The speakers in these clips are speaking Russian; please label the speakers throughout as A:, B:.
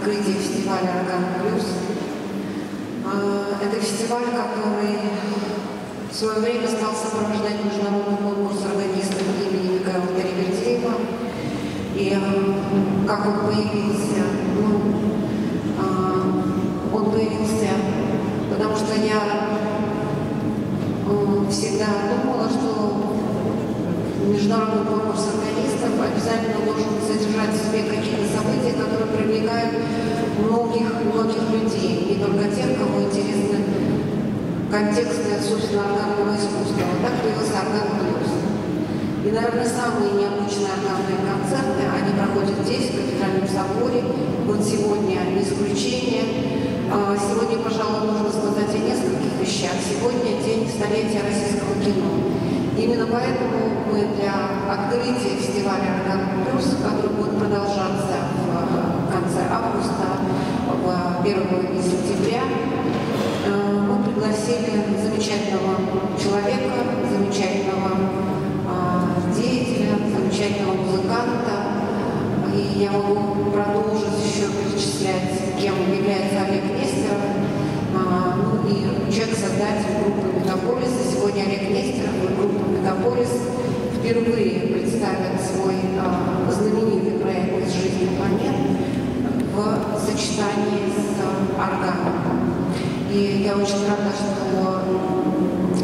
A: открытие фестиваля «Орган Плюс». А, это фестиваль, который в свое время стал сопровождать международный конкурс органистов имени Михаила Теребертеева. И а, как он появился? Ну, а, он появился, потому что я всегда думала, что международный конкурс органистов обязательно должен содержать в себе какие-то события, которые привлекают многих, многих людей, не только тех, кому интересны контексты, собственно, органного искусства. Вот так появился орган плюс. И, наверное, самые необычные органные концерты, они проходят здесь, в Кафедральном соборе. Вот сегодня не исключение. А, сегодня, пожалуй, нужно сказать о нескольких вещах. Сегодня день столетия российского кино. Именно поэтому мы для открытия фестиваля «Орган Плюс», который будет продолжаться в конце августа, в 1 сентября, э, мы пригласили замечательного человека, замечательного а, деятеля, замечательного музыканта. И я могу продолжить еще перечислять, кем является Олег Нестеров. А, ну и человек-создатель группы «Метаполис». И сегодня Олег Нестеров и группа «Метаполис» впервые представят свой а, знаменитый проект «Из жизни планет» в сочетании с органом. И я очень рада, что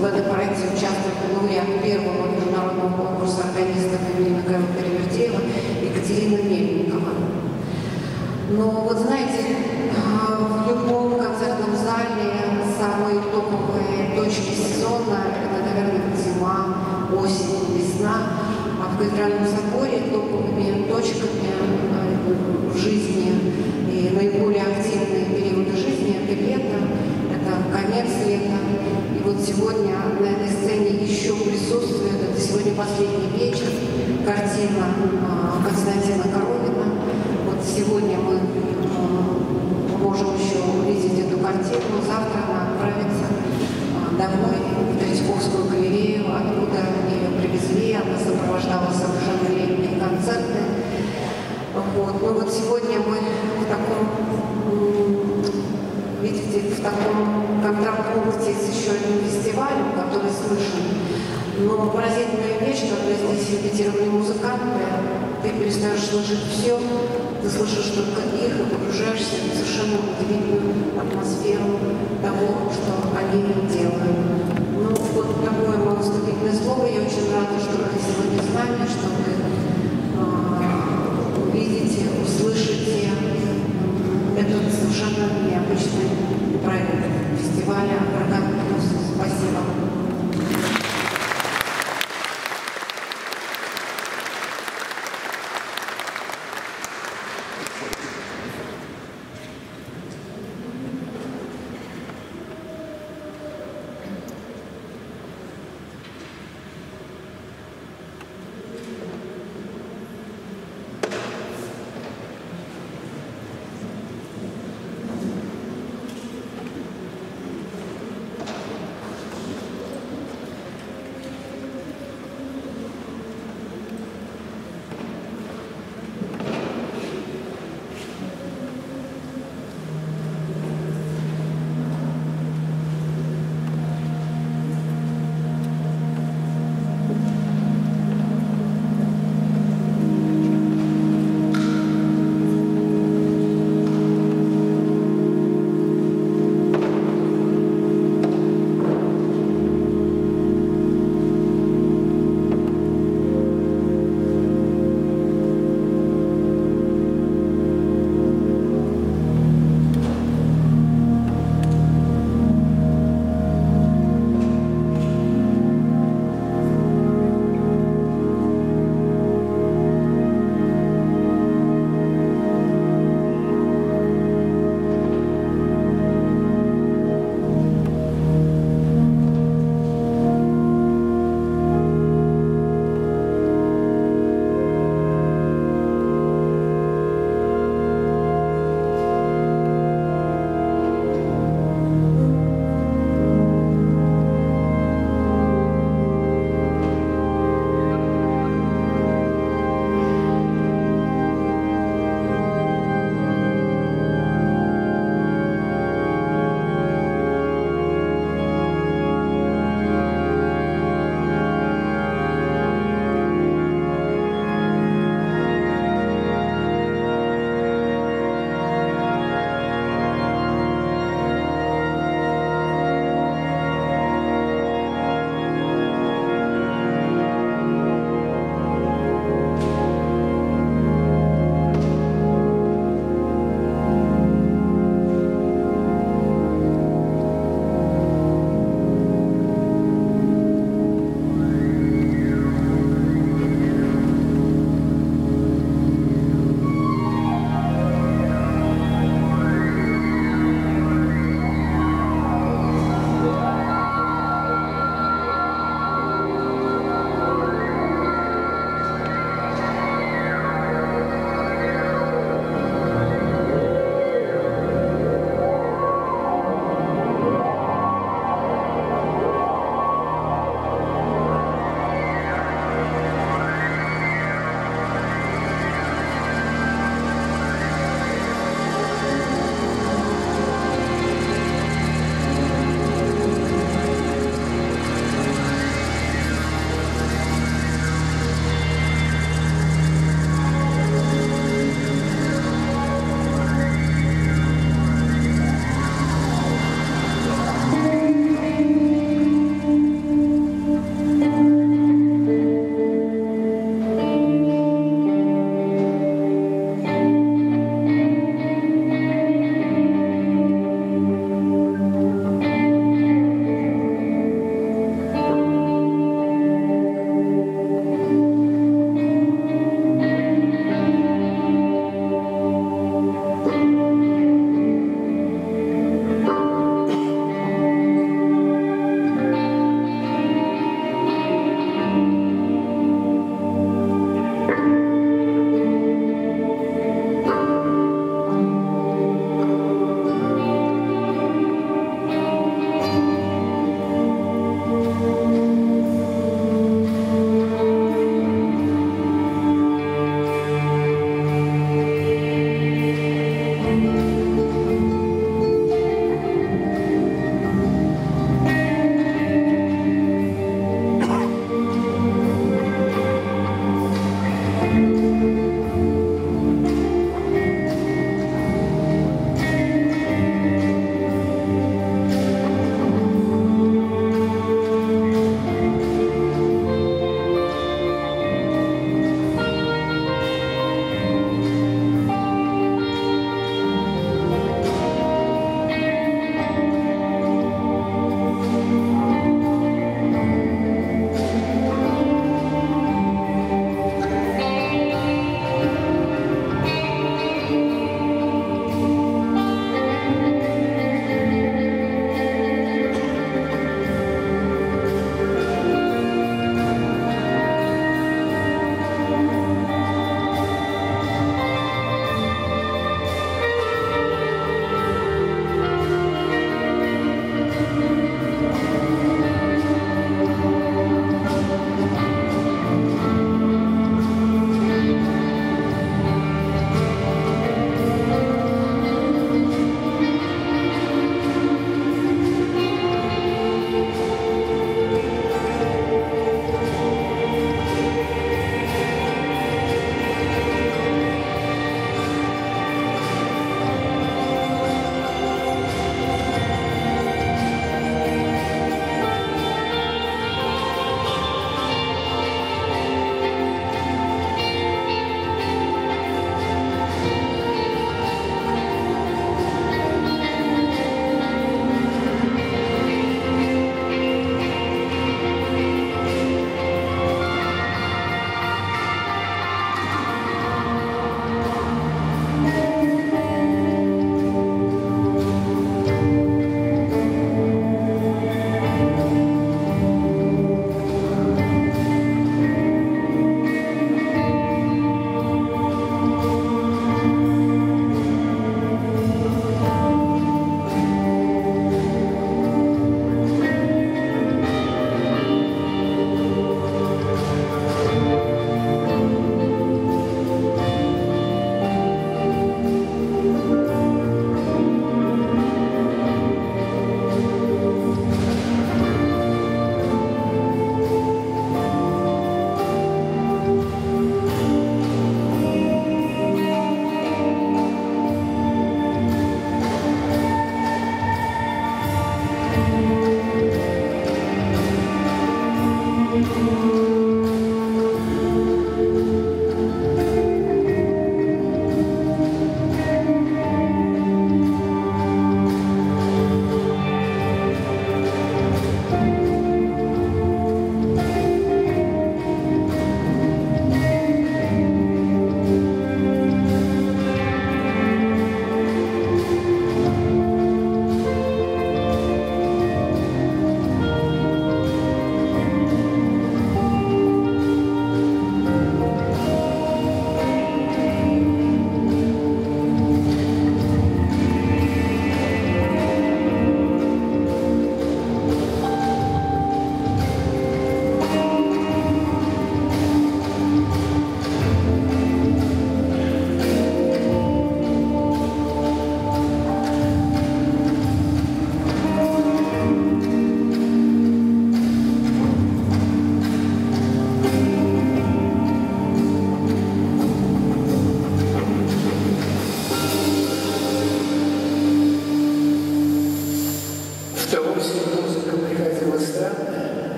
A: в этом проекте участвует лауреат первого международного конкурса органистов имени Михаила Перевертеева Екатерина Мельникова. Но вот знаете, в любом концертном зале самые топовые точки сезона – это, наверное, зима, осень, весна. А в соборе топовыми точками в жизни и наиболее активные периоды жизни – это лето, это конец лета. И вот сегодня на этой сцене еще присутствует, это сегодня последний вечер, картина а, Константина Коровина. Вот сегодня мы а, можем еще увидеть эту картину, завтра она отправится домой, в Третьяковскую галерею, откуда ее привезли, она сопровождала Вот. Ну вот сегодня мы в таком, видите, в таком контрапункте с еще одним фестивалем, который слышен. Но поразительная вещь, когда здесь репетировали музыканты, ты перестаешь слышать все, ты слышишь только их и погружаешься в совершенно удивительную атмосферу того, что они делают. Ну, вот такое мое вступительное слово. Я очень рада, что вы сегодня с нами, что вы увидите, услышите этот совершенно необычный проект фестиваля «Программа Плюс». Спасибо.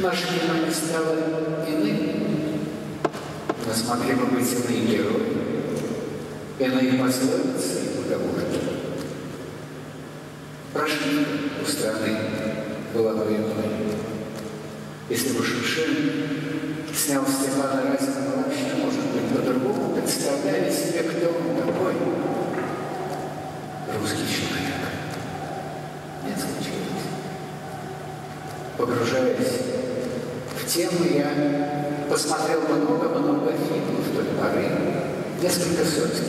B: Наше кино не стало иным. Мы смогли бы быть иные герои, иные пословицы и поговорки. Прошивка у страны была бы иной. Если бы Шушин снял Степана Разина вообще, может быть, по-другому представляли себе, кто он такой. Русский человек. Не случилось. Погружаясь тему, я посмотрел много-много фильмов в той поры, несколько сотен.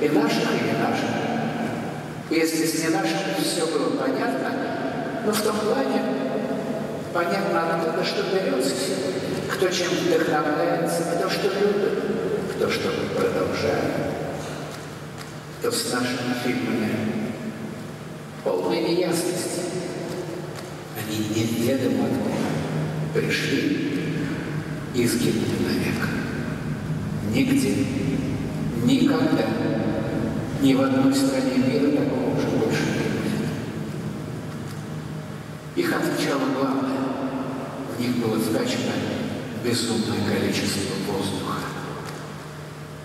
B: И наших, и не наших. Если с не нашими все было понятно, но в том плане понятно, откуда что берется кто чем вдохновляется, кто что любит, кто что продолжает, кто с нашими фильмами полной неясности. Они неведомо откуда пришли и сгинули навек. Нигде, никогда, ни в одной стране мира такого уже больше не будет. Их отличало главное. В них было вкачано безумное количество воздуха.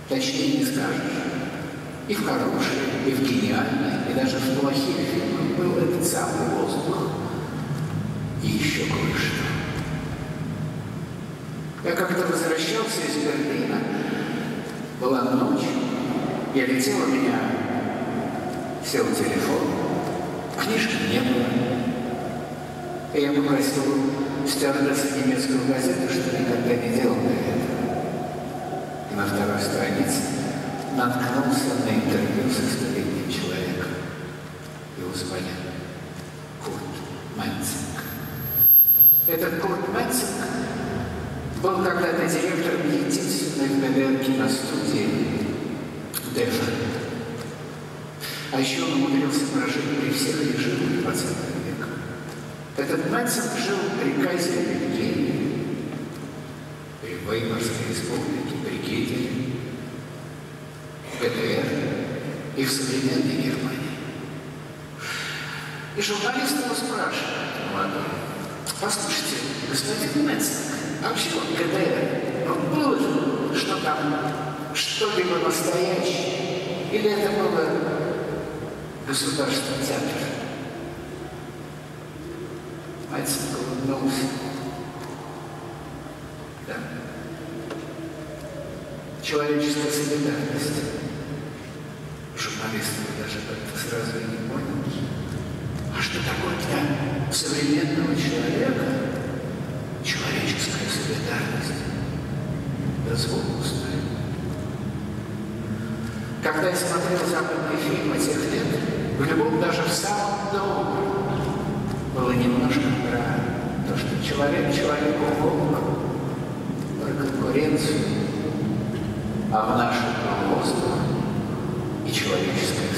B: Точнее не скажешь. И в хорошие, и в гениальные, и даже в плохие фильмы был этот самый воздух. И еще кое-что. Я как-то возвращался из Берлина. Была ночь. Я летел, у меня сел телефон. Книжки не было. И я попросил стюардесса немецкую газету, что никогда не делал до этого. И на второй странице наткнулся на интервью со столетним человеком. Его звали Курт Мэнцинг. Этот Курт Мэнцинг был когда-то директором единственной в ГДР киностудии Дефа. А еще он умудрился прожить при всех режимах 20 века. Этот Мэнсон жил при кайзере Бельгии, при Веймарской республике, при Гитлере, ГДР и в современной Германии. И журналист его спрашивает, молодой, послушайте, господин Мэнсон, вообще вот ГДР, ну, было же, что там, что-либо настоящее, или это было государственный театр? Мальцев улыбнулся. Да. Человеческая солидарность. Журналист даже как-то сразу и не понял. А что такое для современного человека человеческая солидарность? Да звук пустой. Когда я смотрел западные фильмы тех лет, в любом, даже в самом добром, было немножко про то, что человек человеку волк, про конкуренцию, а в нашем воздух и человеческая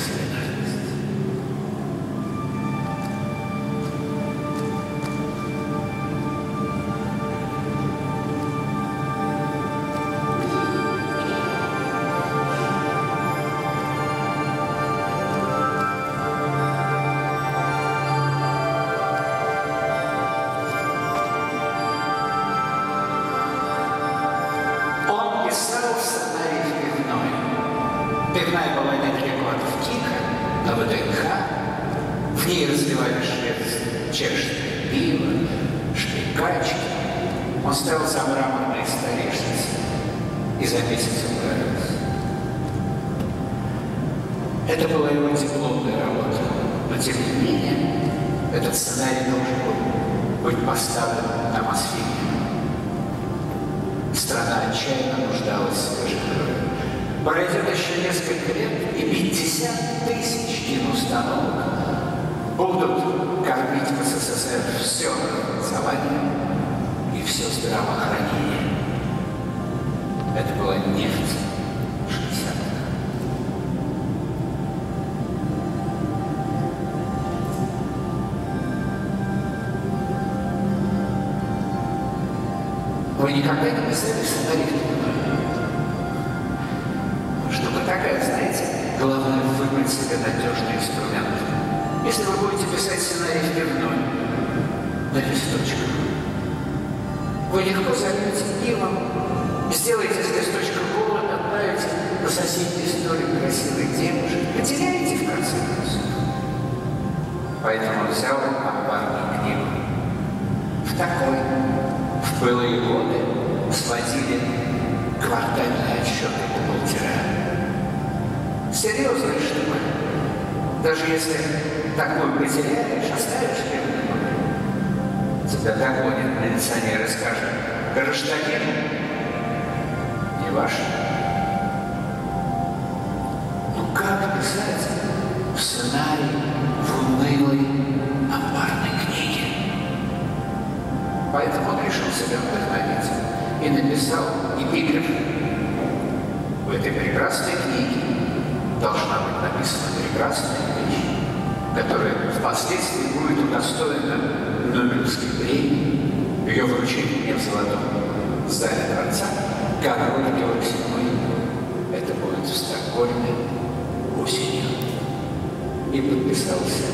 B: И подписался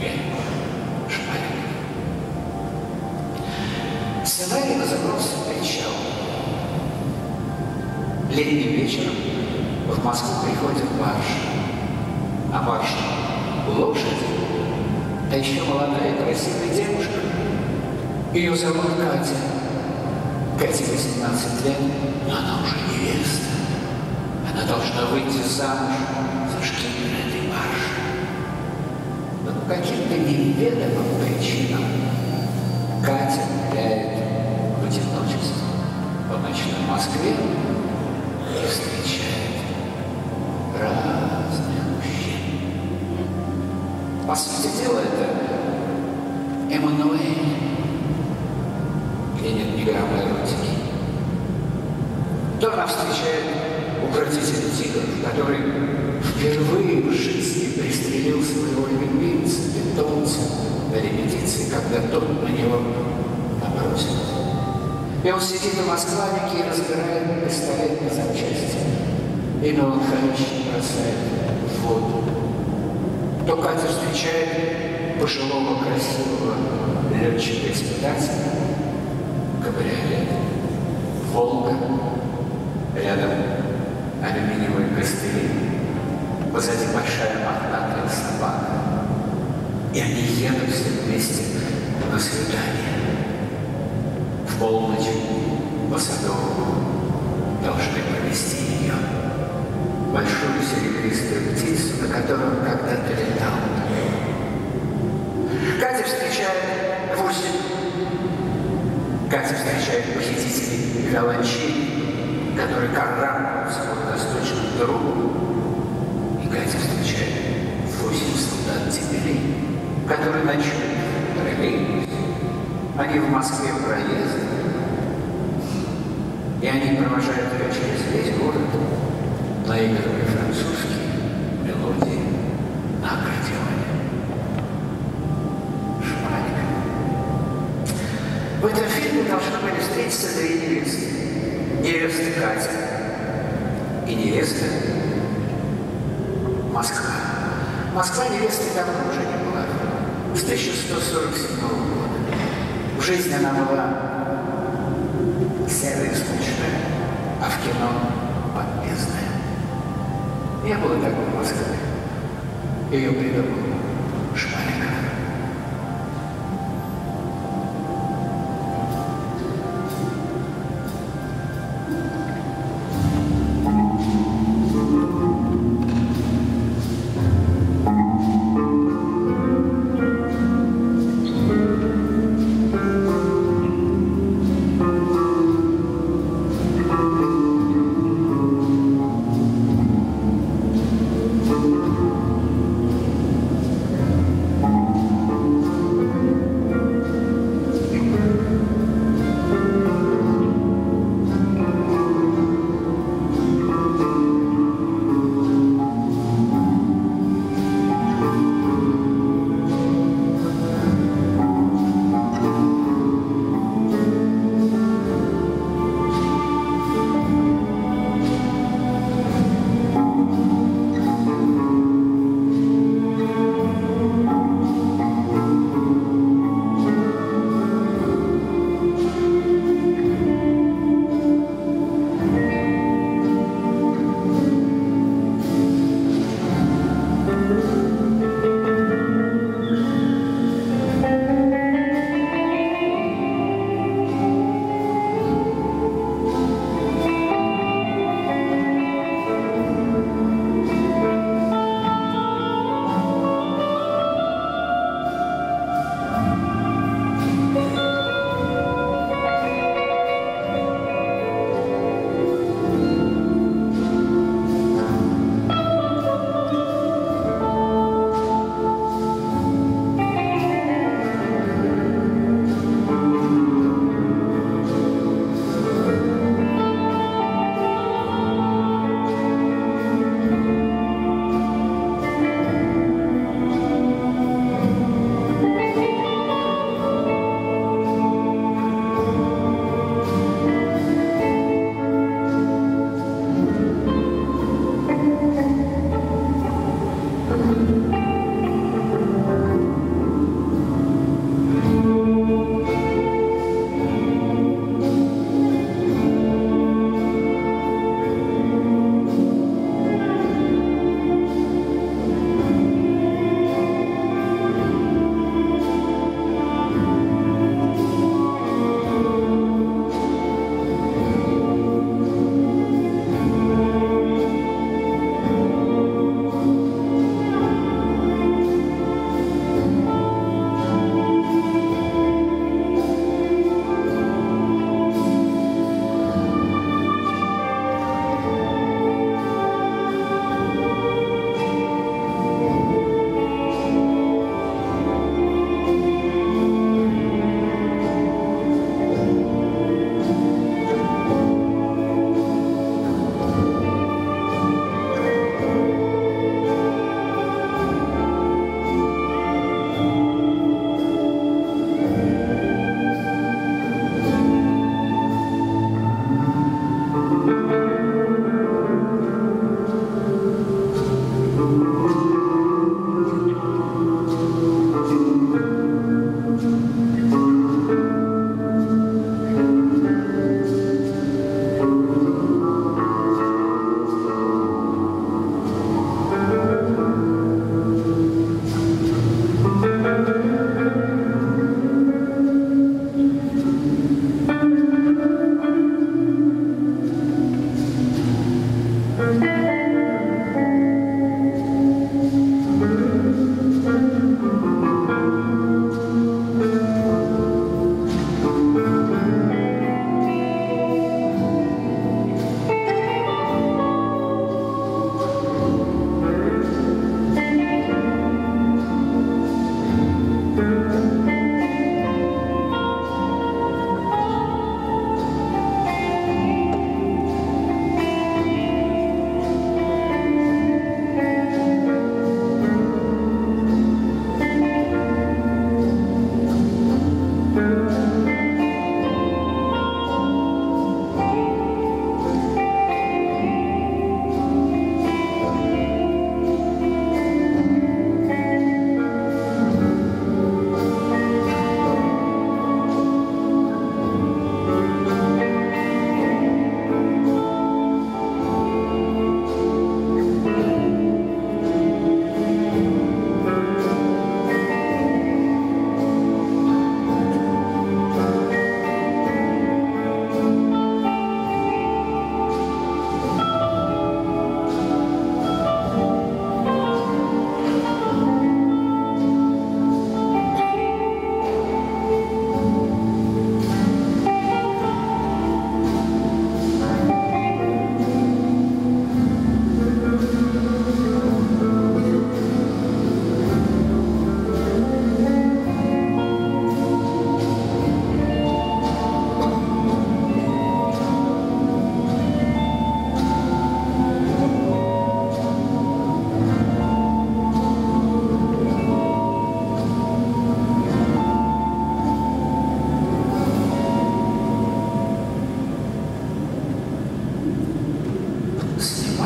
B: Г. Сценарий назывался «Причал». Летним вечером в Москву приходит барж. А барж – лошадь, а еще молодая красивая девушка. Ее зовут Катя. Кате 18 лет, но она уже невеста. Она должна выйти замуж каким-то неведомым причинам Катя гуляет одиночество по ночной Москве и встречает разных мужчин. По сути дела, это Эммануэль, где нет ни грамма эротики. То она встречает укротителя тигров, который впервые в жизни пристрелил своего любимца, питомца на репетиции, когда тот на него набросился. И он сидит на москванике и разбирает пистолет на запчасти. И меланхолично бросает в воду. То Катя встречает пожилого красивого летчика-испытателя, кабриолет, Волга, рядом алюминиевые костыли, позади большая мохнатая собака. И они едут все вместе на свидание в полночь по Садовому должны провести ее. Большую серебристую птицу, на котором когда-то летал. Катя встречает восемь. Катя встречает похитителей виолончели, которые карабкаются под восточным другу. И Катя встречает восемь солдат-теперей, в троллейбусе они в Москве проезд, и они провожают ее через весь город, наигрывая французские мелодии на аккордеоне. Шманик. В этом фильме должны были встретиться две невесты. Невеста Катя и невеста Москва. Москва невесты давно уже не. С 1147 года. В жизни она была серая и скучная, а в кино подпезная. Я был такой в Москве. Ее придумал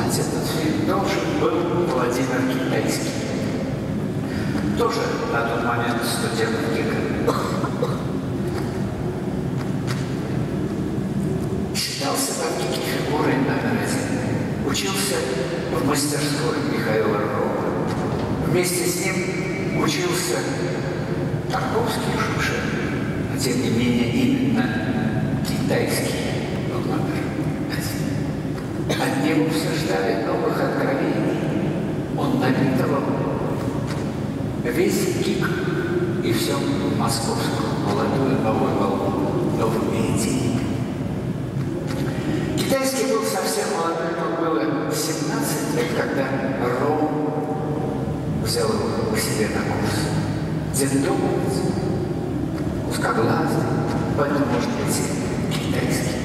B: Ведь этот фильм должен был Владимир Китайский. Тоже на тот момент студент ГИКа. Считался по ГИКе фигурой номер один. Учился в мастерской Михаила Рова. Вместе с ним учился Тарковский Шушин. Тем не менее, именно китайский ждали новых откровений. Он напитывал весь ГИК и всю московскую молодую новую волну новыми идеями. Китайский был совсем молодой, ему было 17 лет, когда Ром взял его к себе на курс. Детдомовец, узкоглазый, поэтому может быть китайский.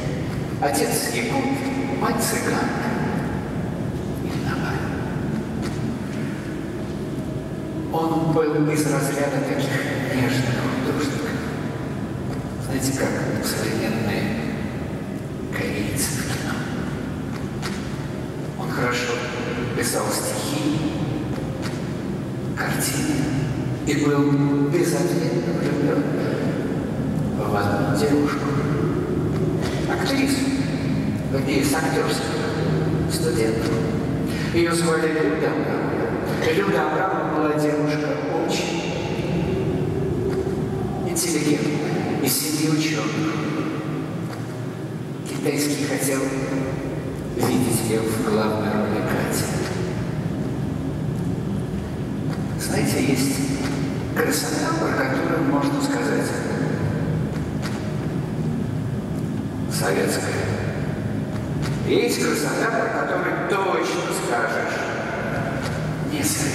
B: Отец якут, мать цыганка. Был из разряда таких нежных художников. Знаете, как современные корейцы в кино. Он хорошо писал стихи, картины и был безответно влюблен в одну девушку, актрису, вернее, с актерского студента. Ее звали Люда Люда Абрамова была девушка очень интеллигентная, из семьи ученых. Китайский хотел видеть ее в главной роли Кати. Знаете, есть красота, про которую можно сказать советская. Есть красота, про которую точно скажешь не.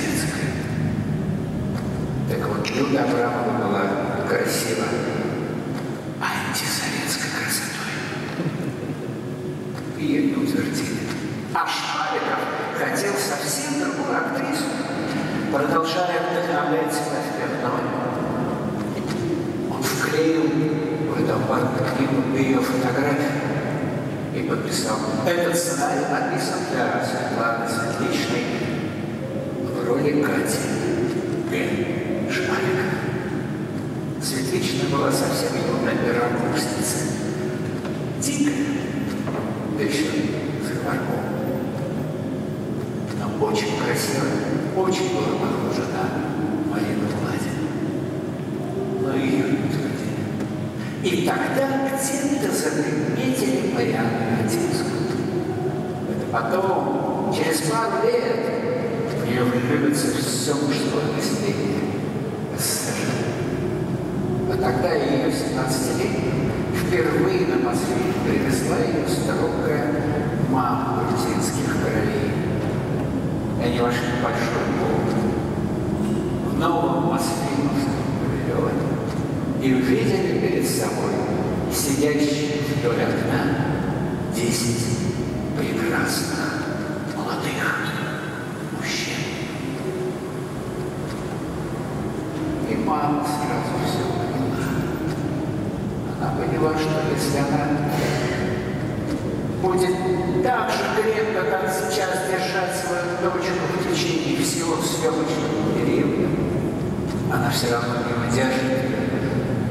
B: Она все равно не выдержит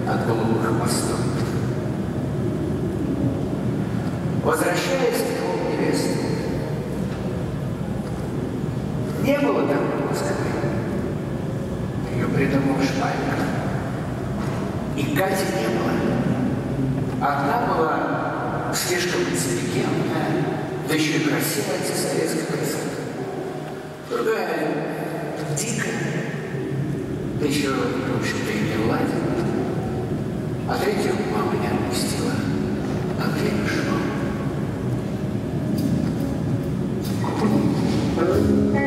B: от голубых мостов. Возвращаясь к двум невестам, не было там в Москве. Ее придумал Шпайк. И Кати не было. Одна была слишком интеллигентная, да еще и красивая антисоветская красота. Другая дикая, да еще, общем-то, и не ладила. А третью мама не отпустила. А Климышева. Все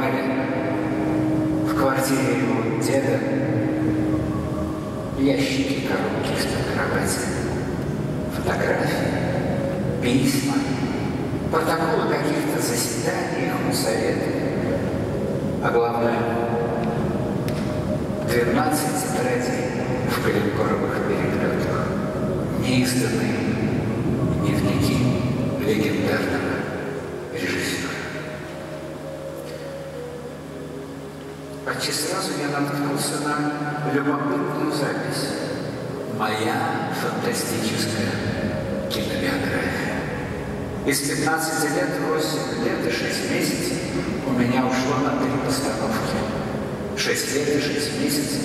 B: выгребали в квартире его деда ящики, коробки с фотографиями, фотографии, письма, протоколы каких-то заседаний, совета. А главное, 12 тетрадей в коленкоровых переплетах, неизданные дневники легендарного Почти сразу я наткнулся на любопытную запись. Моя фантастическая кинобиография. Из 15 лет, 8 лет и 6 месяцев у меня ушло на три постановки. 6 лет и 6 месяцев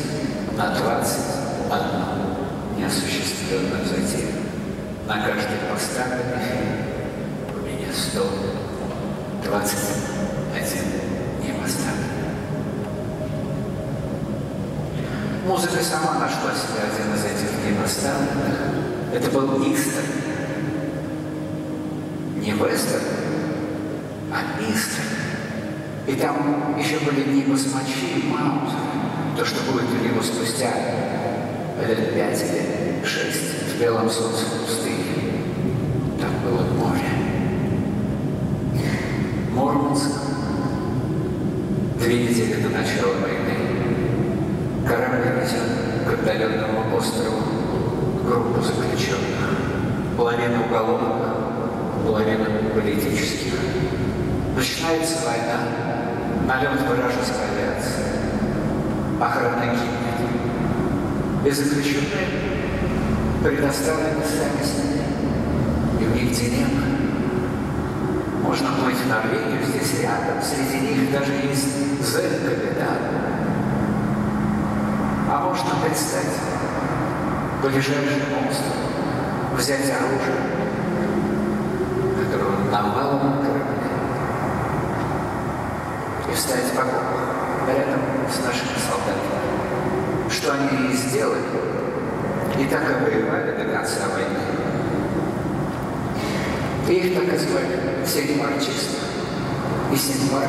B: на 21 неосуществленную затею. На каждый поставленный у меня 121 не поставленный. Музыка сама нашла себе один из этих непоставленных. Это был Истер. Не Вестер, а Истер. И там еще были не басмачи и Маузер. То, что будет у него спустя лет пять или шесть в белом солнце пустыни. Там было море. Мурманск. Две недели до начала войны. Корабль везет к отдаленному острову группу заключенных. Половина уголовных, половина политических. Начинается война, налет вражеской авиации. Охрана гибнет. И заключенные предоставлены сами себе. И у них дилемма. Можно плыть в Норвегию, здесь рядом, среди них даже есть зэк-капитан. А можно представить ближайший остров, взять оружие, которого навалом на корабле, и встать в окоп рядом с нашими солдатами. Что они и сделали, и так и воевали до конца войны. И их так и звали, семь пар чистых и семь пар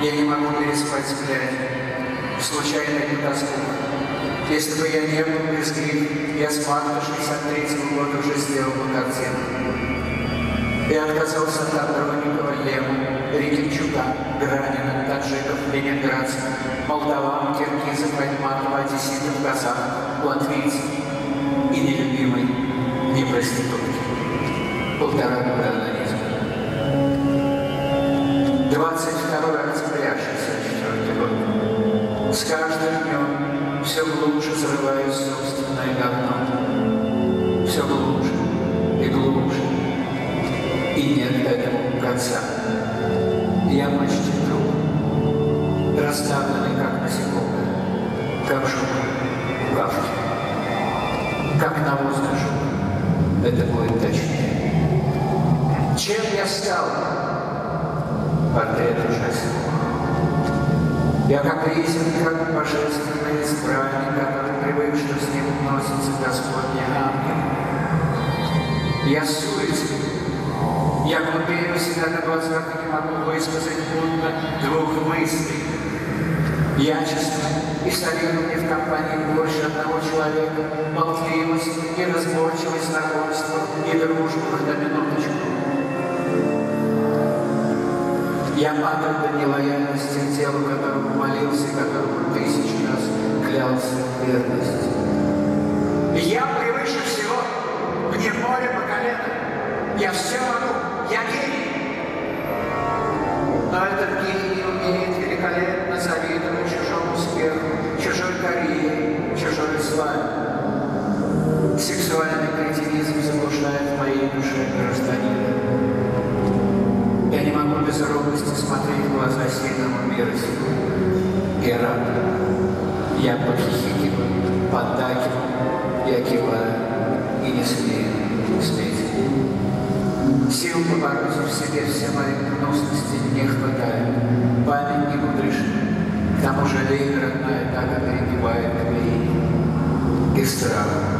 B: Я не могу переспать взгляд в случайную тоску. Если бы я не был брезглив, я с марта 63 года уже сделал бы картину. Я отказался от Андроникова, Лема, Рикинчука, Гранина, таджиков, ленинградцев, молдаван, киргизов, айтматов, одесситов, казахов, латвийцев собственное говно. Все глубже и глубже. И нет этому конца. Я почти труп, расставленный как насекомое, как жук в кавке, как навоз на жук. Это будет точнее. Чем я стал? Портрет ужасен. Я капризен, как божественный избранник, ангел. Я суетен. Я глупею на глазах и не могу высказать будто двух мыслей. Ячество и солидно в компании больше одного человека, болтливость и разборчивость знакомства и дружбу на минуточку. Я падал до нелояльности телу, которому молился, которому тысячу раз клялся верности. Я превыше всего, мне море по колено, я все могу, я гений. Но этот гений умеет великолепно завидовать чужому успеху, чужой карьере, чужой славе. Сексуальный кретинизм заглушает в моей душе гражданина. Я не могу без робости смотреть в глаза сильному сего. Я рад. Я подхихикиваю, поддакиваю, я киваю и не смею успеть. Сил побороть в себе все мои гнусности не хватает. Память не мудришь. К тому же лень родная так перегибает колени. И страх.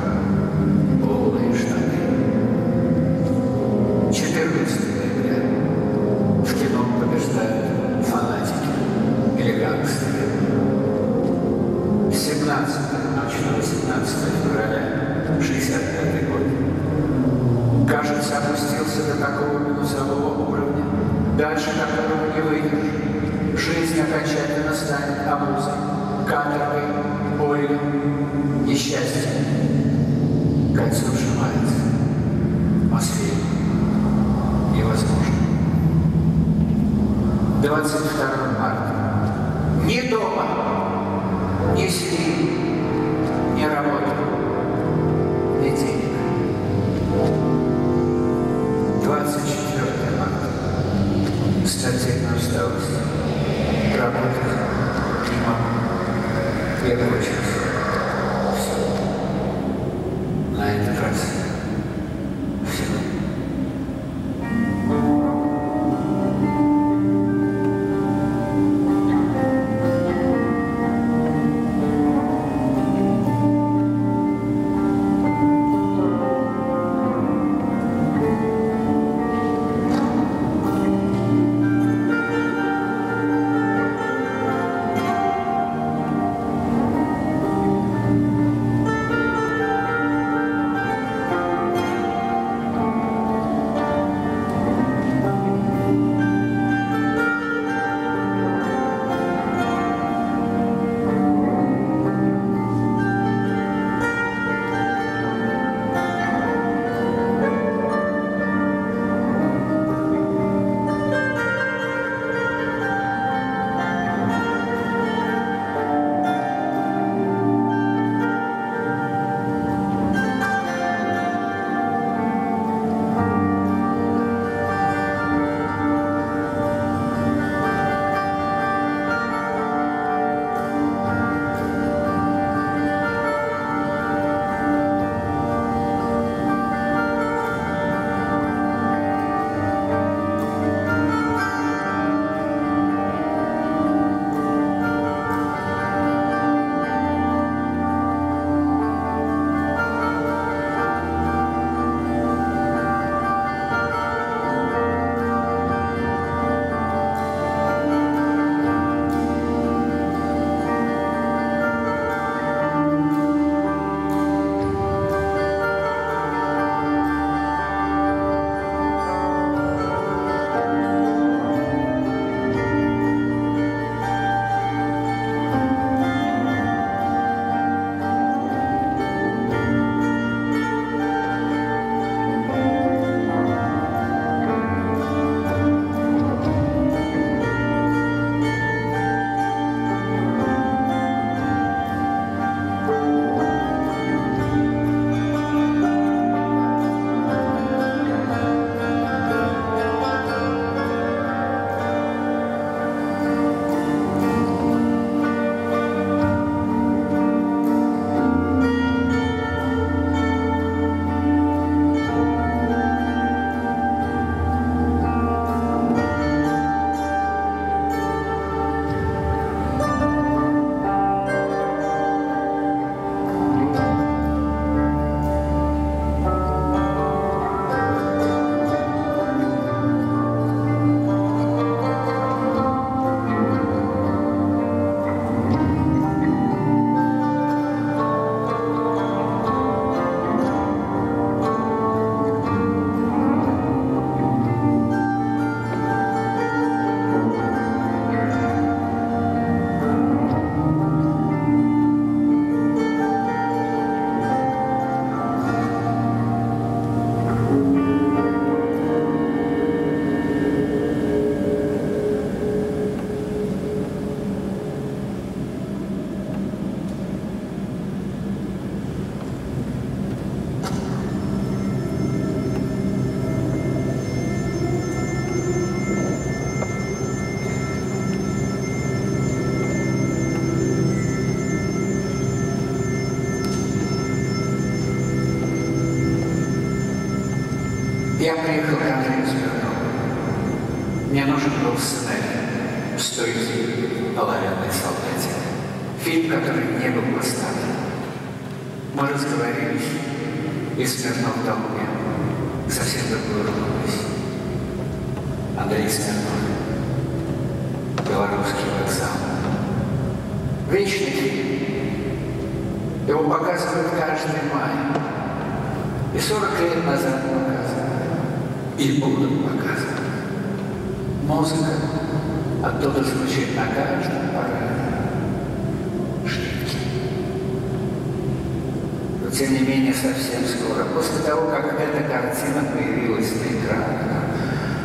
B: Скоро, после того, как эта картина появилась на экранах,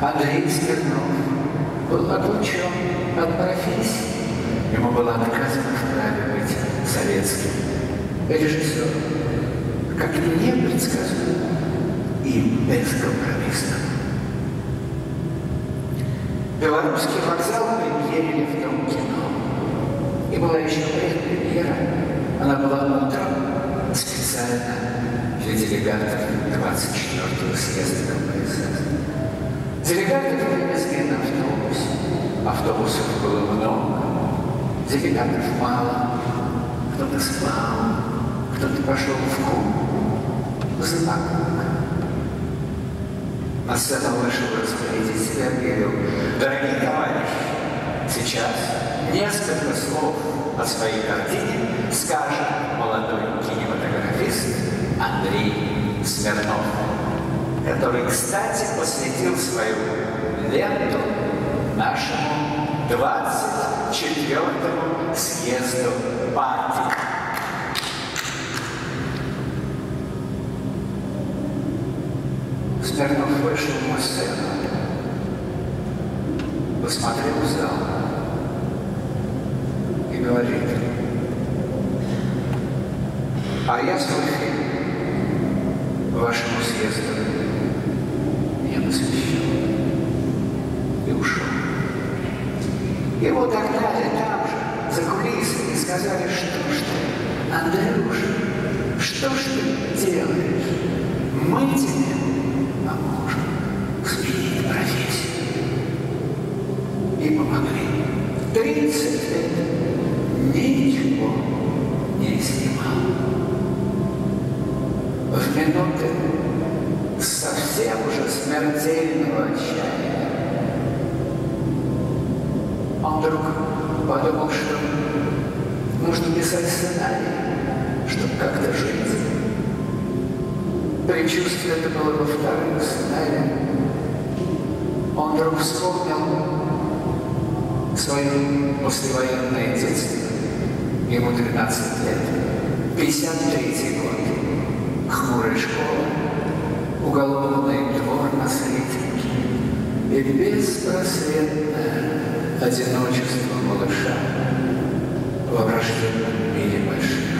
B: Андрей Смирнов был отлучен от профессии. Ему было отказано в праве быть советским режиссером, как непредсказуемо и бескомпромиссно. Белорусский вокзал премьерили в Дом кино. И была еще предпремьера. Она была утром специально для делегатов 24-го съезда КПСС. Делегаты привезли на автобусе. Автобусов было много. Делегатов мало. Кто-то спал, кто-то пошел в клуб за покупкой. На сцену вышел распорядитель объявил, дорогие товарищи, сейчас несколько слов о своей картине скажет молодой кинематографист Андрей Смирнов, который, кстати, посвятил свою сцену, посмотрел в зал. И говорит, а я свой фильм вашему съезду не посвящу. И ушел. Его догнали там же, за кулисами, и сказали, что ж ты, Андрюша, что ж ты делаешь? Мы тебе поможем сменить профессию. И помогли. Тридцать лет ничего не снимал. В минуты совсем уже смертельного отчаяния он вдруг подумал, что нужно писать сценарий, чтобы как-то жить. Предчувствие это было во втором сценарии. Он вдруг вспомнил свое послевоенное детство. Ему 13 лет. 53 год. Хмурая школа. Уголовный двор на Сретенке. И беспросветное одиночество малыша во враждебном мире больших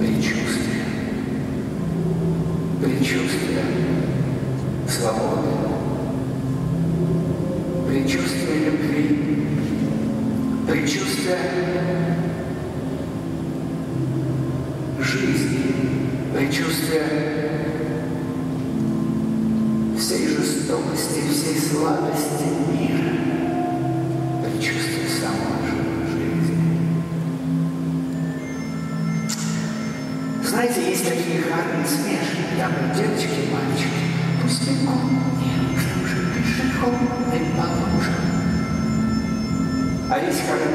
B: предчувствия. Предчувствия свободы. Предчувствие любви. Предчувствие жизни. Предчувствие всей жестокости, всей сладости мира. Предчувствие самой жизни. Знаете, есть такие харные смешные, там девочки и мальчики. Бегут, нет, что же пешеходный поможет. А есть как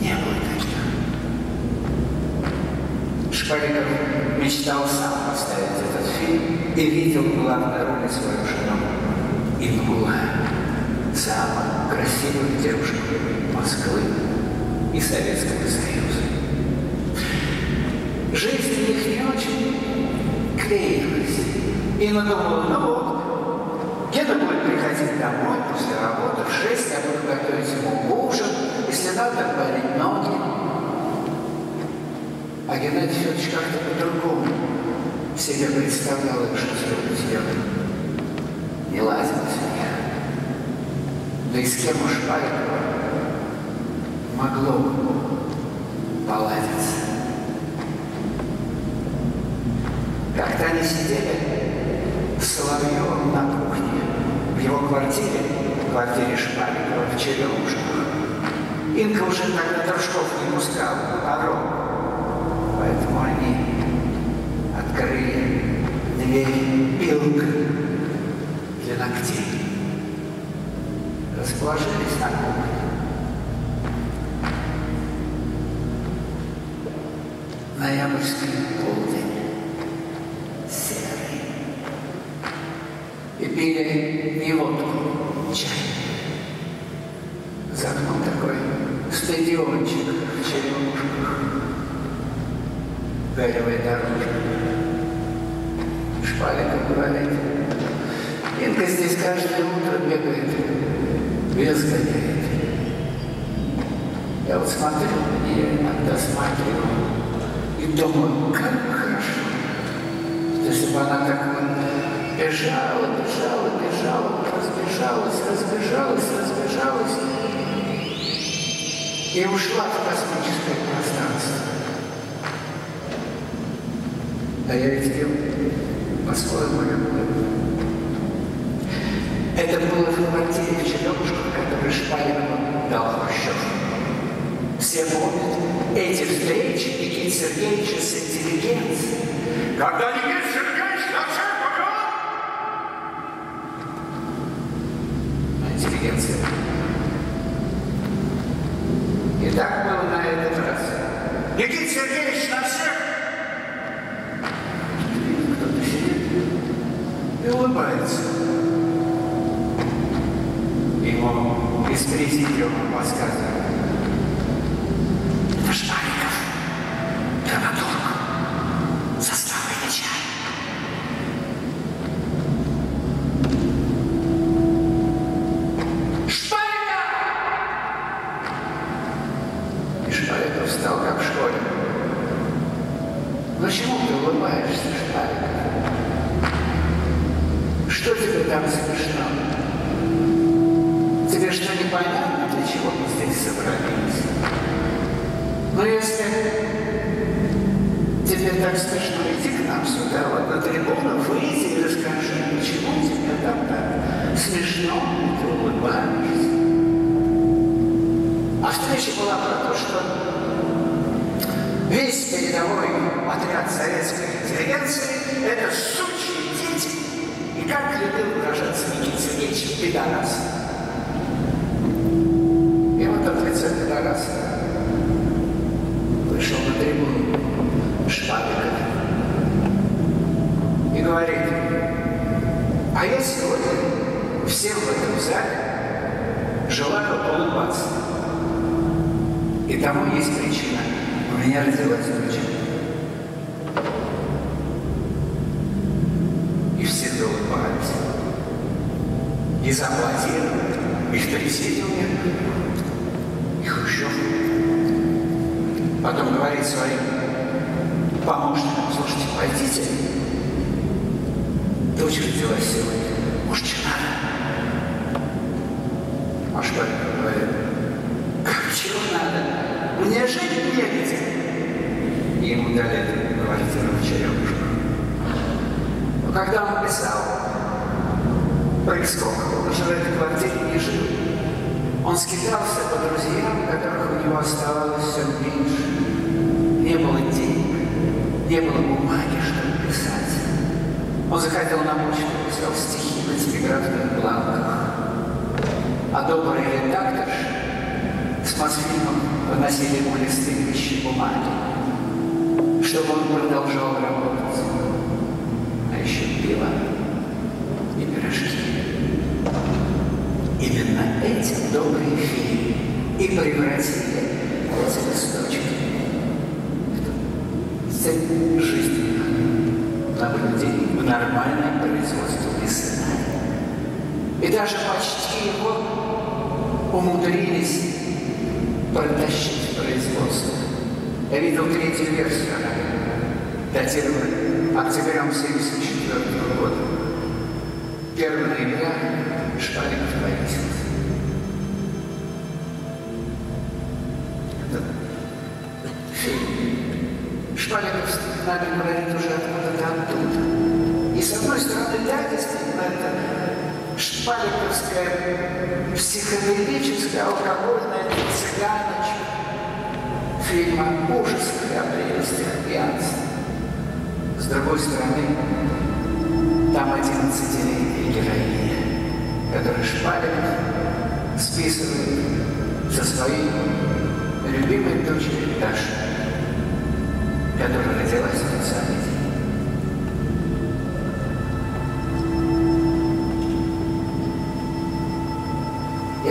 B: Не было таких. Шпаликов мечтал сам поставить этот фильм и видел в главной роли свою жену Ингула, самую красивую девушку Москвы и Советского Союза. Жизнь у них не очень клеилась. И надумала, ну вот, Гена будет приходить домой после работы в шесть, я буду готовить ему ужин, если надо, парить ноги. А Геннадий Федорович как-то по-другому себе представлял, что сделать сделать. Не лазилось у них. Да и с кем уж Павелова могло поладиться. Как-то они сидели с Соловьевым на в его квартире, квартире Шпаликова в Черемушках. Инка уже тогда дружков не пускала на порог, поэтому они открыли дверь пилкой для ногтей. Расположились на кухне. Ноябрьский полдень, серый. И пили не водку, чай. За окном такой стадиончик в черемушках. Горевая дорожка. Шпаликов говорит, Инка здесь каждое утро бегает, без гоняет. Я вот смотрю на нее, иногда смотрю, и думаю, как хорошо. Если бы она так вот бежала, бежала, бежала, разбежалась, разбежалась, разбежалась и ушла в космическое пространство. А я ее по-своему люблю. Это было в квартире в Черемушках, которую Шпалину дал Хрущев. Все помнят эти встречи Никиты Сергеевича с интеллигенцией.
C: Когда Никита
B: Потом говорит своим помощникам, слушайте, пойдите. Дочь родилась сегодня. Может, что надо? А Шпаликов говорит, как чего надо? Мне жить негде. И ему дали эту квартиру в черемушку. Но когда он писал про Искокова, он же в этой квартире не жил. Он скитался по друзьям, которых у него оставалось все меньше. Не было денег, не было бумаги, чтобы писать. Он заходил на почту, писал стихи на телеграфных бланках. А добрый редактор с Мосфильмом выносили ему листы вещи бумаги, чтобы он продолжал работать. А еще пиво и пирожки. Именно эти добрые феи и превратили эти листочки в цель жизненных наблюдений в нормальное производство писания. И даже почти его умудрились протащить в производство. Я видел третью версию, она датирована октябрем 1974 года. 1 ноября Шпаликов повесился. Психоделическая алкогольная цыганочка фильма «Ужас о прелестях пьянства». С другой стороны, там 11-летняя героиня, которую Шпаликов списывает со своей любимой дочерью Дашей, которая родилась в тот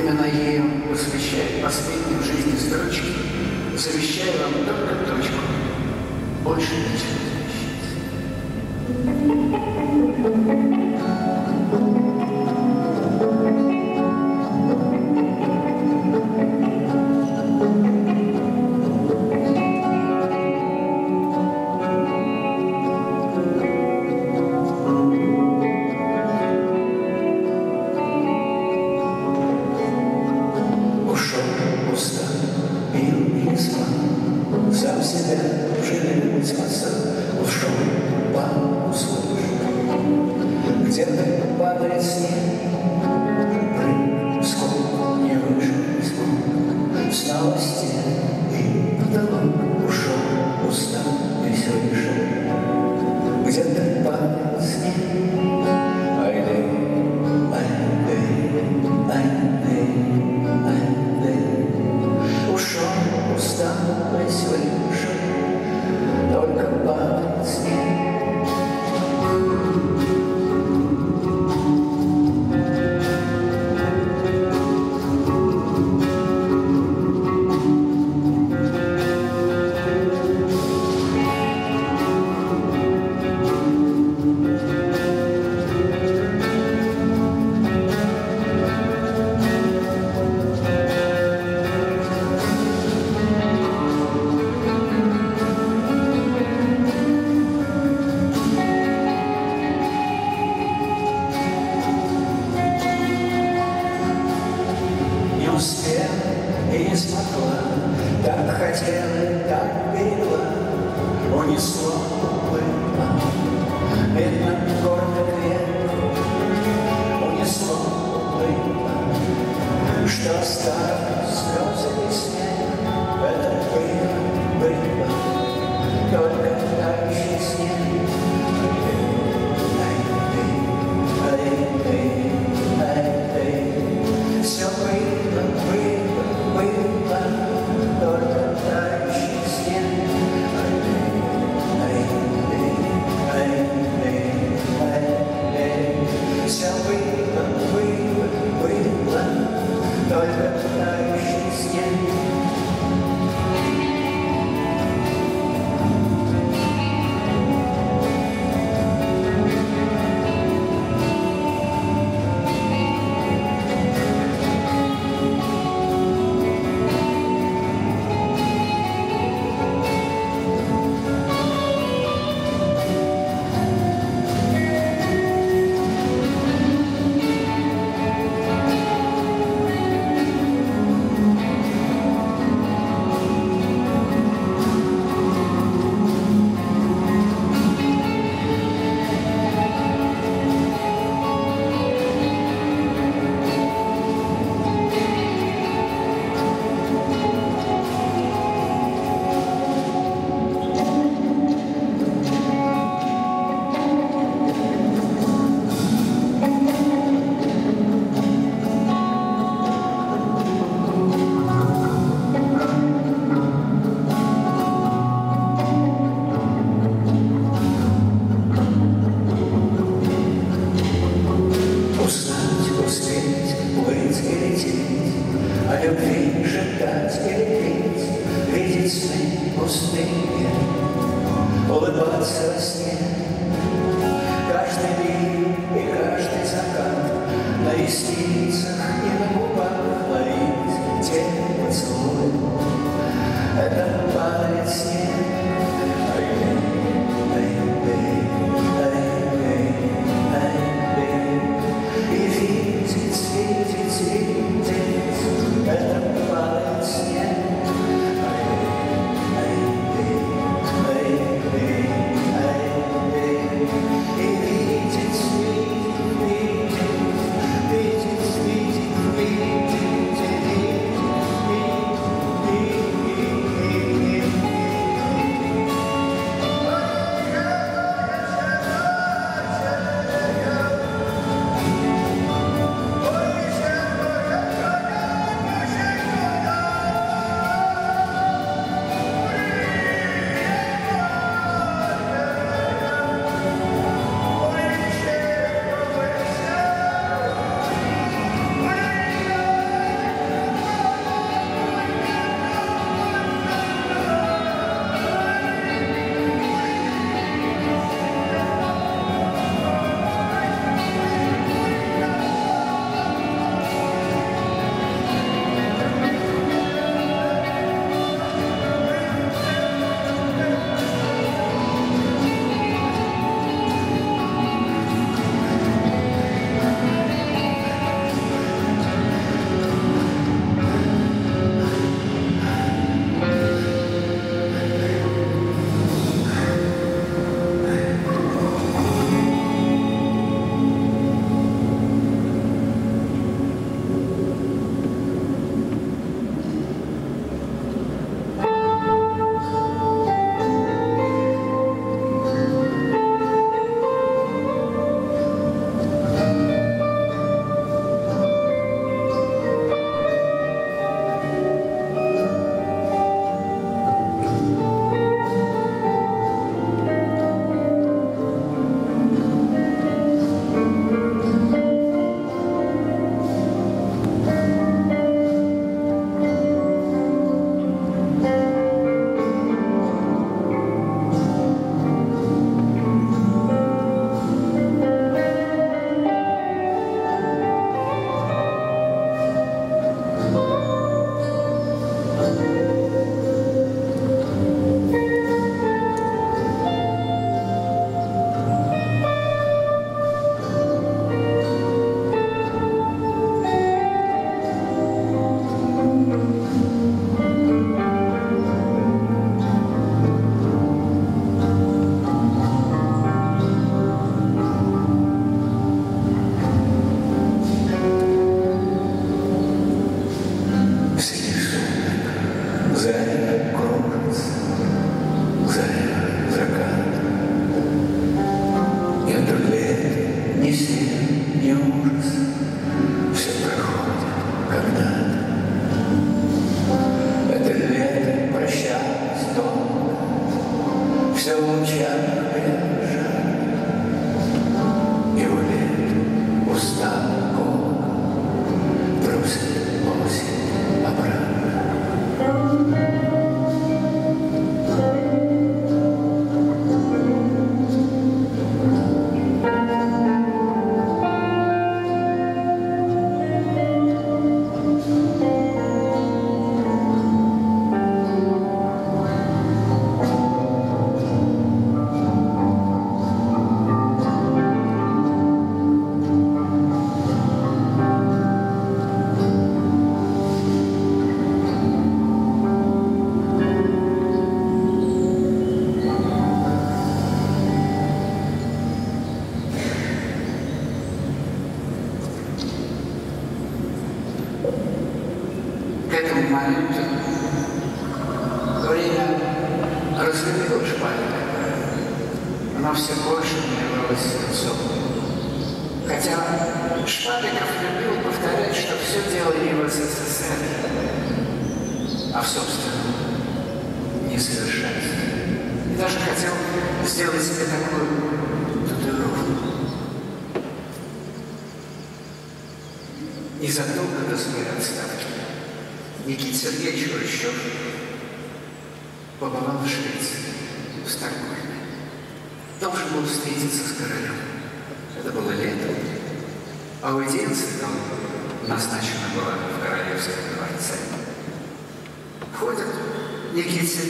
B: Именно ей он посвящает последнюю в жизни строчки, завещая вам только точку, больше ничего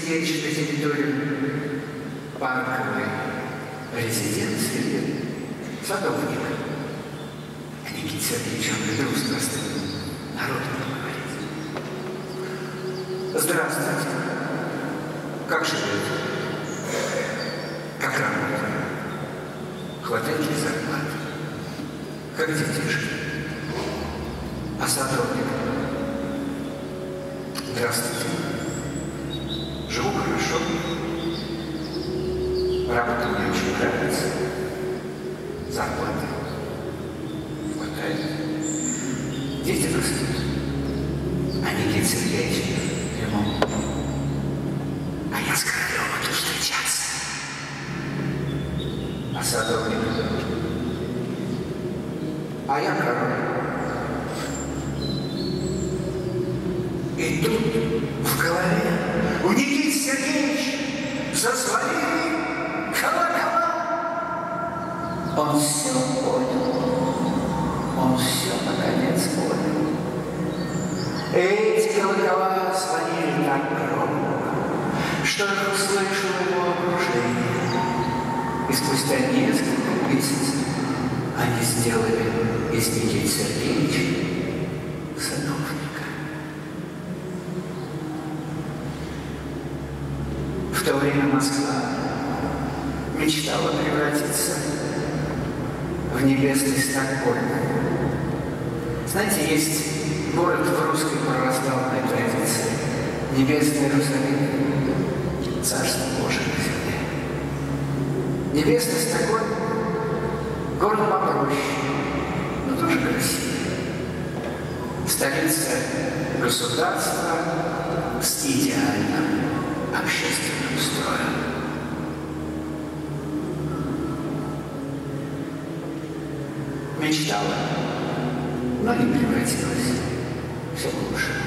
B: engaged in Царство Божие на земле. Небесный Стокгольм, город попроще, но тоже красивый. Столица государства с идеальным общественным строем. мечтала, но не превратилась все лучше.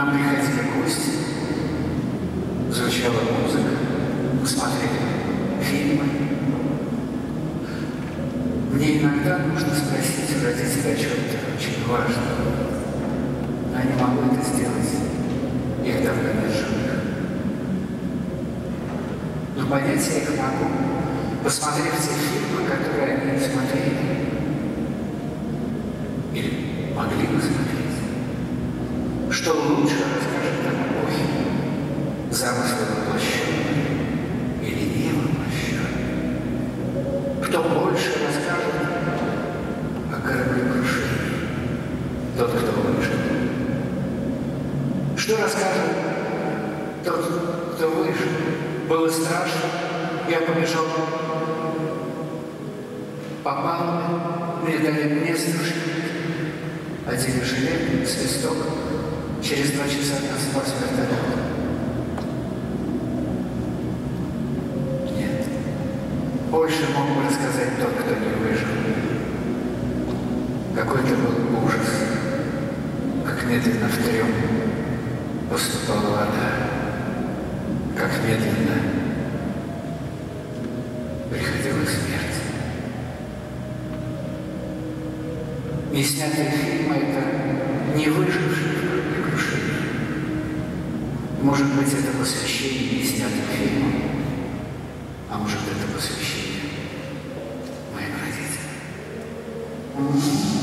B: Нам приходили гости, звучала музыка, смотрели фильмы. Мне иногда нужно спросить у родителей о чем-то очень важном. Но я не могу это сделать. Их давно нет живых. Но понять я их могу, посмотрев те фильмы, которые они смотрели. Или могли бы смотреть. Что лучше расскажет о эпохе? Замыслы воплощенные или не воплощенные? Кто больше расскажет о кораблекрушении? Тот, кто выжил. Что расскажет тот, кто выжил? Было страшно, я побежал по палубе, мне дали место Одели жилет, свисток. Через два часа спас вертолет. Больше мог бы рассказать тот, кто не выжил. Какой-то был ужас, как медленно в трем поступала вода, как медленно приходила смерть. Фильмы – это не выжившие в крушении. Может быть, это посвящение неснятым фильмам, а может, это посвящение моим родителям.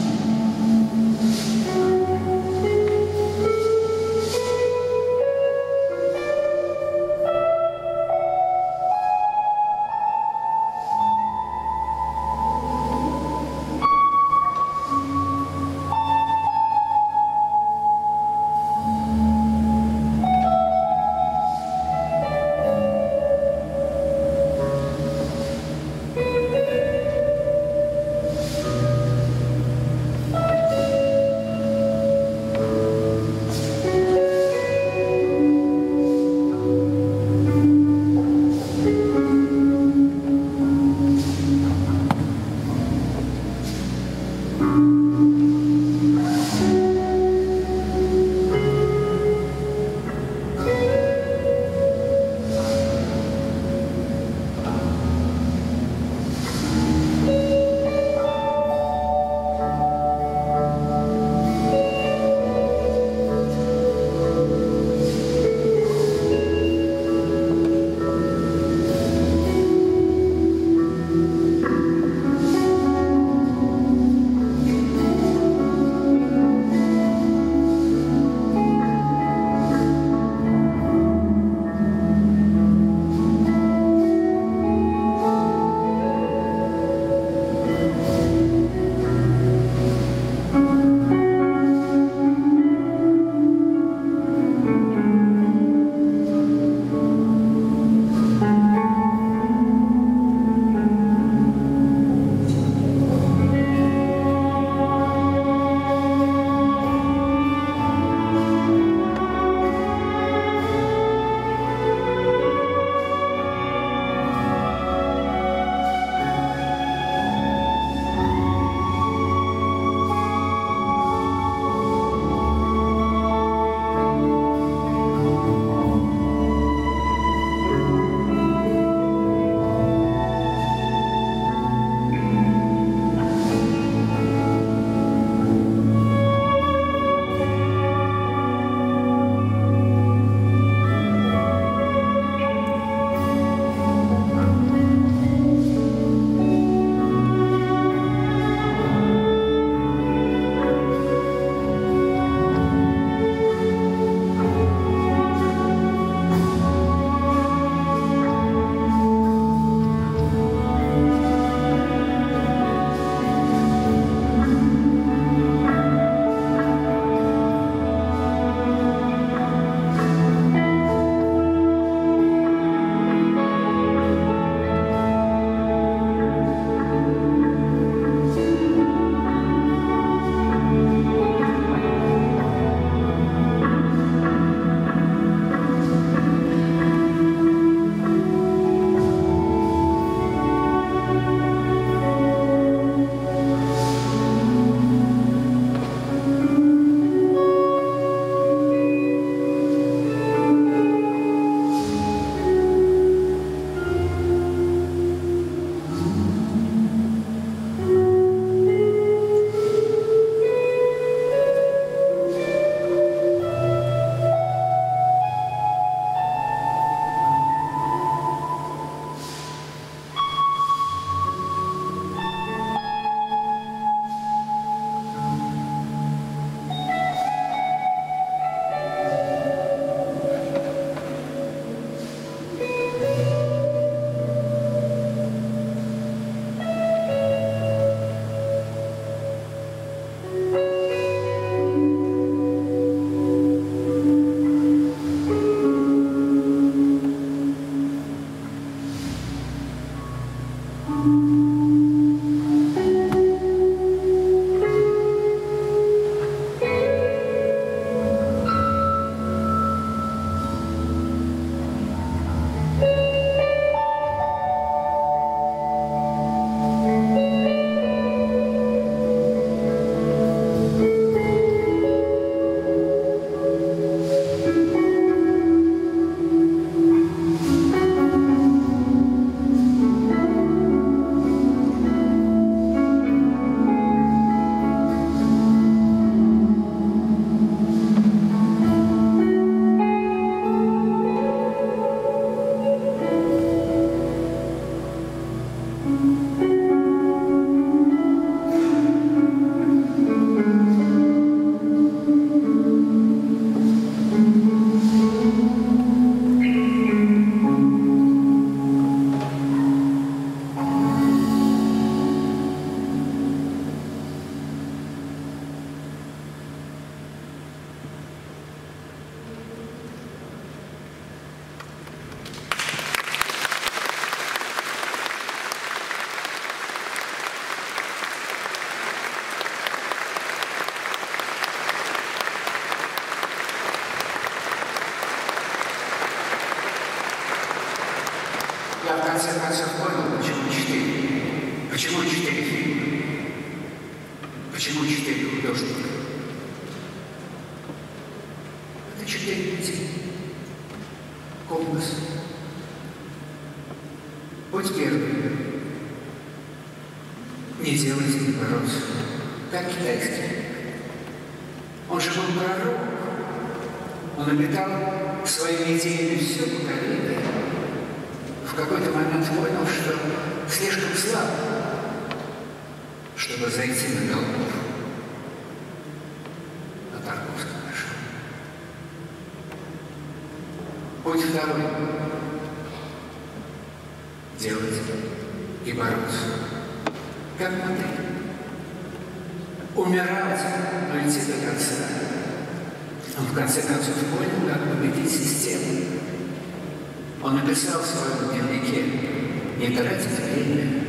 B: «Не тратить время,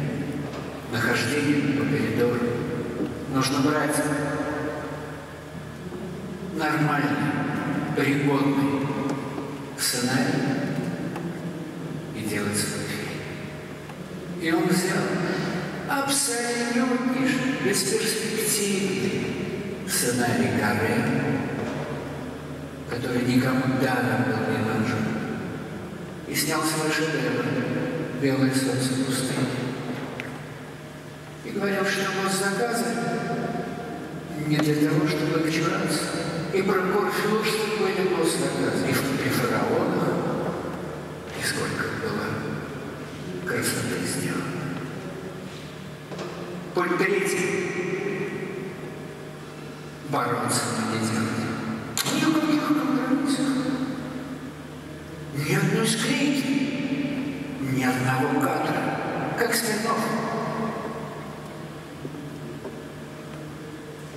B: нахождение по коридору. Нужно брать нормальный, пригодный сценарий и делать свой фильм». И он взял абсолютнейший, бесперспективный сценарий Каре, который никому даром был не нужен, и снял свой шедевр «Белое солнце пустыни». И говорил, что госзаказы не для того, чтобы отчураться. И про Корфюшта были госзаказы, и при фараонах, и сколько было красоты сделано. Путь третий – бороться, не делать. Никаких компромиссов. Ни одной склейки, ни одного кадра, как Смирнов.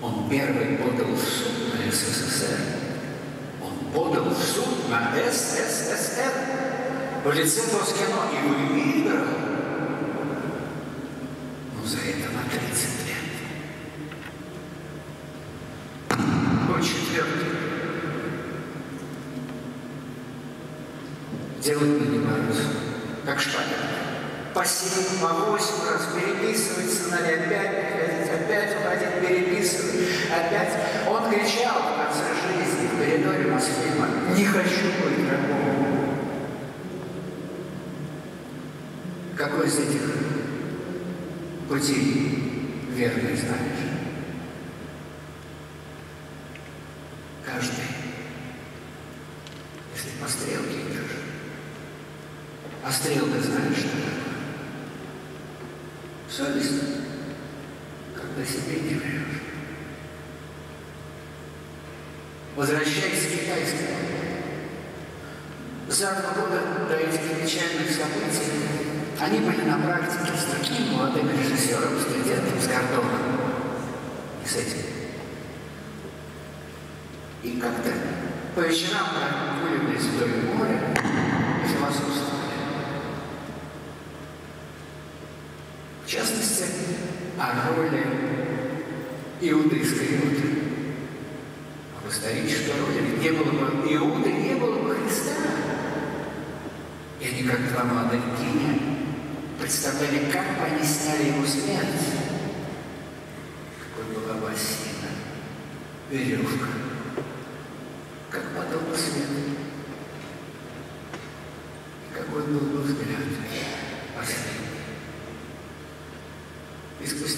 B: Он первый подал в суд на СССР. Он подал в суд на СССР в лице Тоскино и выиграл. Ну, за это на 30 лет. Путь четвертый. Делать на не бороться, как шпагер. По семь, по восемь раз переписывать сценарий, опять приходить, опять уходить, переписывать, опять. Он кричал в конце жизни в коридоре Москвы, не хочу быть рабом. Какой из этих путей верный знаешь? Каждый. Если по стрелке идешь. А стрелка знаешь, что такое? Совесть, когда себе не врешь. Возвращаясь к китайскому. За два года до этих печальных событий они были на практике с таким молодым режиссером, студентом с Гордона. И с этим. И как-то по вечерам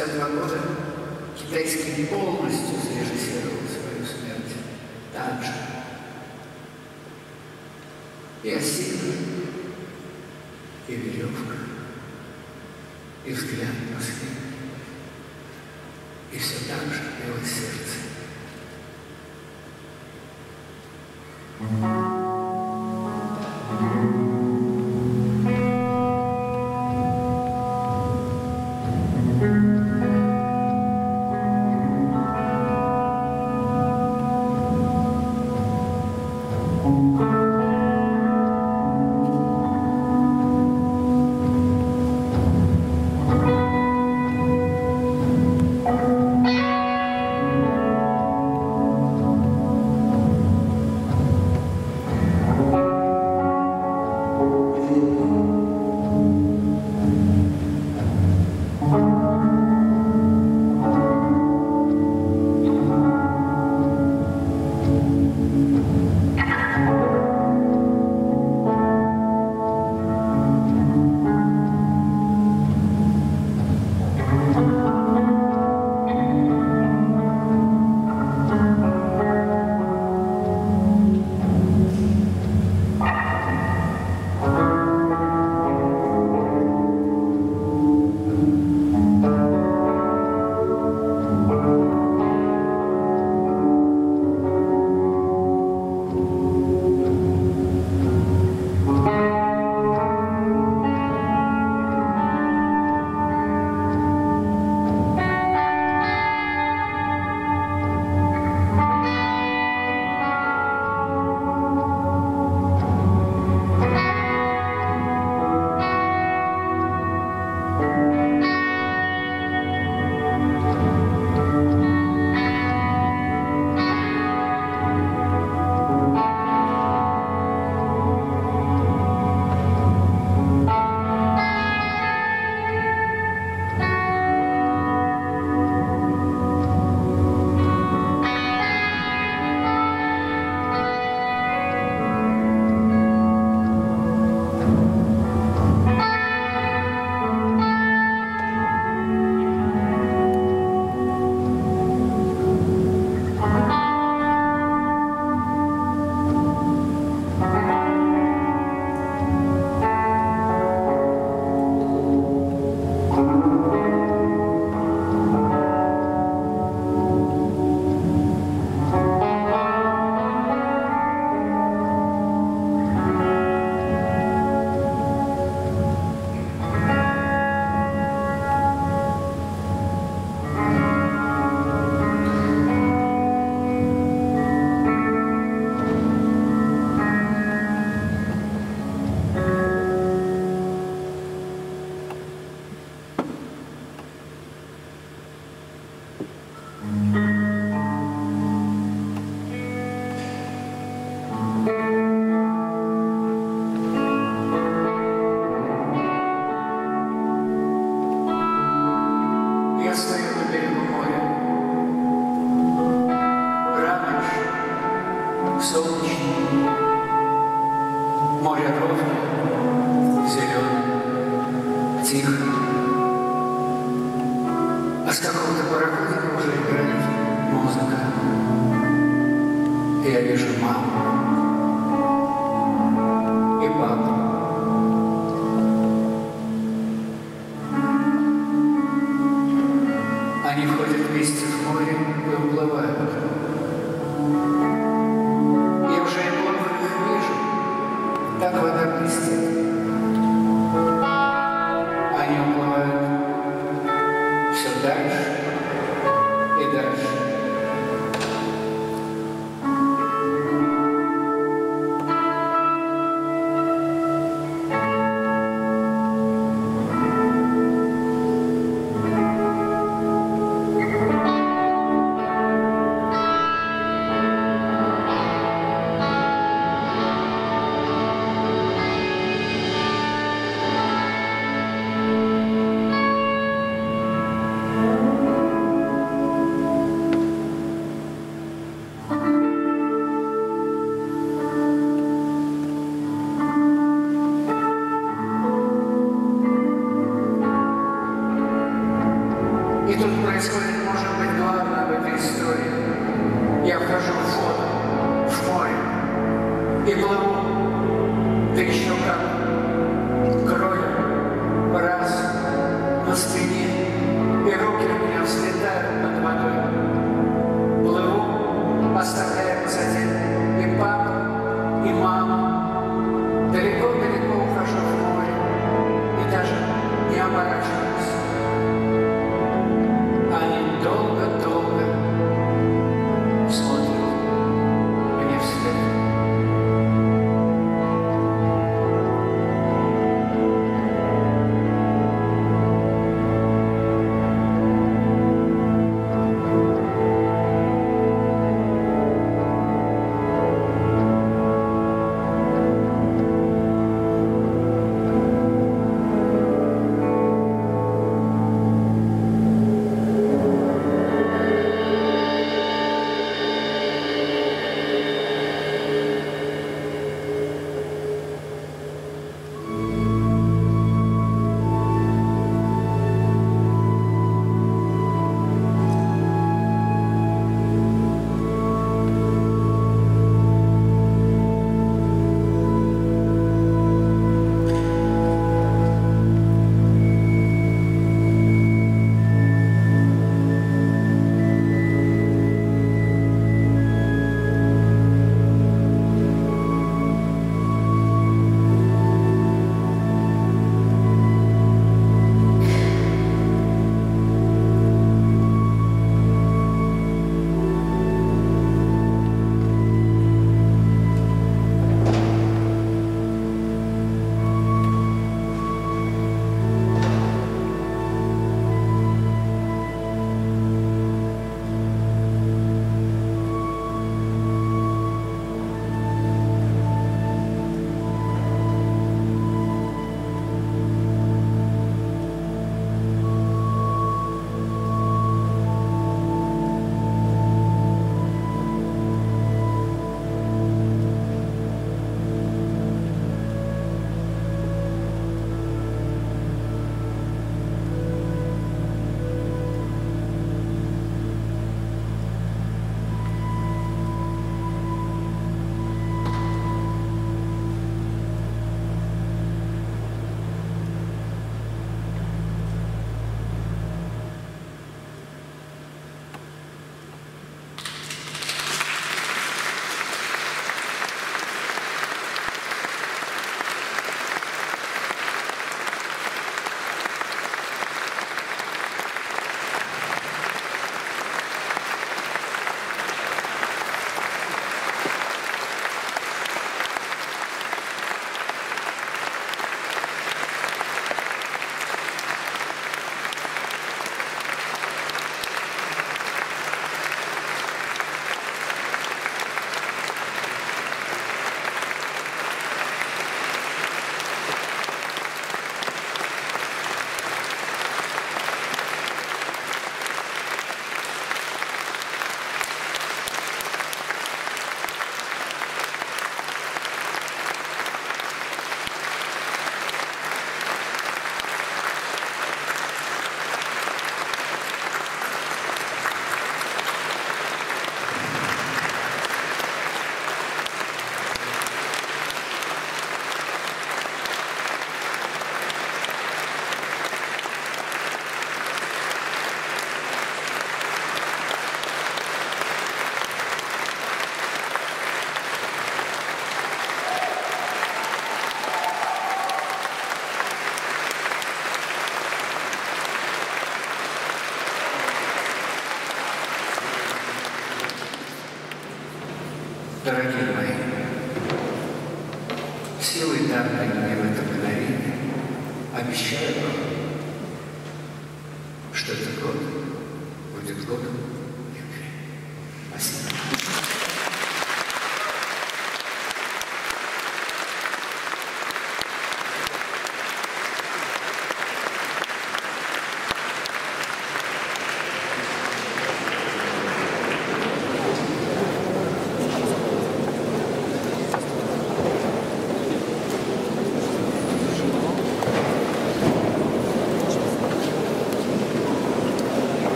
B: 1962 года Китайский полностью срежиссировал свою смерть также. И осина, и веревка, и взгляд последний, и все так же белый сыр.